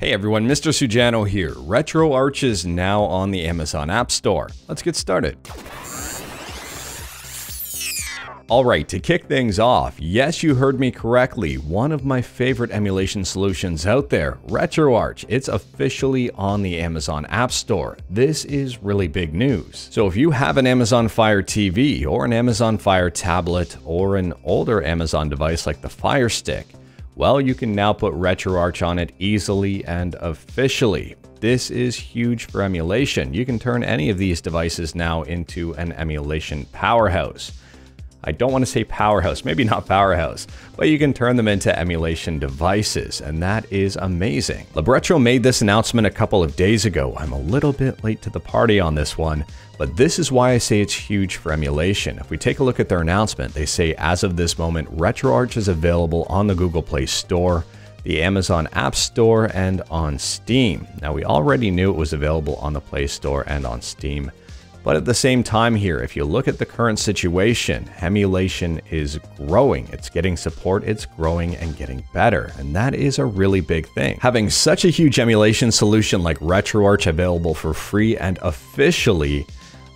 Hey everyone, Mr. Sujano here. RetroArch is now on the Amazon App Store. Let's get started. Alright, to kick things off, yes, you heard me correctly. One of my favorite emulation solutions out there, RetroArch. It's officially on the Amazon App Store. This is really big news. So if you have an Amazon Fire TV or an Amazon Fire tablet or an older Amazon device like the Fire Stick, well, you can now put RetroArch on it easily and officially. This is huge for emulation. You can turn any of these devices now into an emulation powerhouse. I don't want to say powerhouse, maybe not powerhouse, but you can turn them into emulation devices, and that is amazing. Libretro made this announcement a couple of days ago. I'm a little bit late to the party on this one, but this is why I say it's huge for emulation. If we take a look at their announcement, they say as of this moment, RetroArch is available on the Google Play Store, the Amazon App Store, and on Steam. Now, we already knew it was available on the Play Store and on Steam. But at the same time here, if you look at the current situation, emulation is growing. It's getting support, it's growing and getting better. And that is a really big thing. Having such a huge emulation solution like RetroArch available for free and officially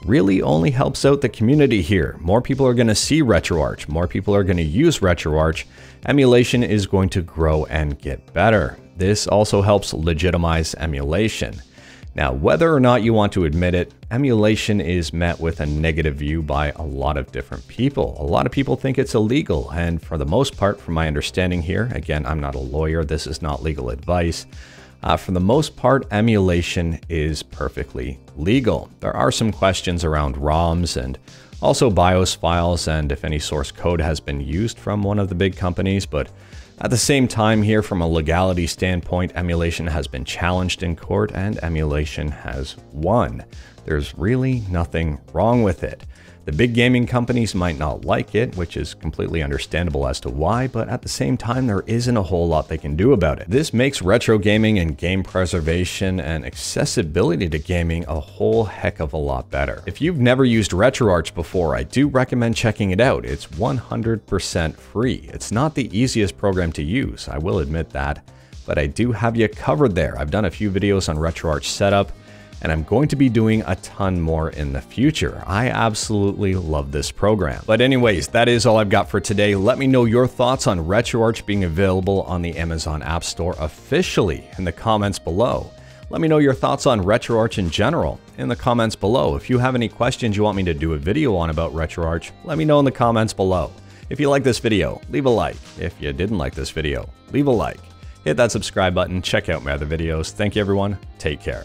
really only helps out the community here. More people are going to see RetroArch, more people are going to use RetroArch. Emulation is going to grow and get better. This also helps legitimize emulation. Now, whether or not you want to admit it, emulation is met with a negative view by a lot of different people. A lot of people think it's illegal, and for the most part, from my understanding here, again, I'm not a lawyer, this is not legal advice. Uh, for the most part, emulation is perfectly legal. There are some questions around ROMs and also BIOS files and if any source code has been used from one of the big companies, but at the same time here, from a legality standpoint, emulation has been challenged in court and emulation has won. There's really nothing wrong with it. The big gaming companies might not like it, which is completely understandable as to why, but at the same time, there isn't a whole lot they can do about it. This makes retro gaming and game preservation and accessibility to gaming a whole heck of a lot better. If you've never used RetroArch before, I do recommend checking it out. It's 100% free. It's not the easiest program to use, I will admit that, but I do have you covered there. I've done a few videos on RetroArch setup, and I'm going to be doing a ton more in the future. I absolutely love this program. But anyways, that is all I've got for today. Let me know your thoughts on RetroArch being available on the Amazon App Store officially in the comments below. Let me know your thoughts on RetroArch in general in the comments below. If you have any questions you want me to do a video on about RetroArch, let me know in the comments below. If you like this video, leave a like. If you didn't like this video, leave a like. Hit that subscribe button, check out my other videos. Thank you everyone, take care.